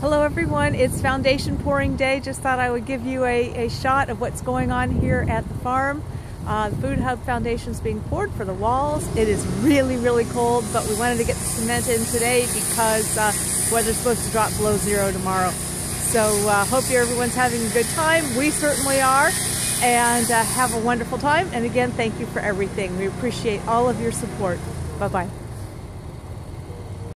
Hello everyone, it's foundation pouring day. Just thought I would give you a, a shot of what's going on here at the farm. Uh, the Food Hub Foundation is being poured for the walls. It is really, really cold, but we wanted to get the cement in today because uh, weather's supposed to drop below zero tomorrow. So uh, hope everyone's having a good time. We certainly are. And uh, have a wonderful time. And again, thank you for everything. We appreciate all of your support. Bye-bye.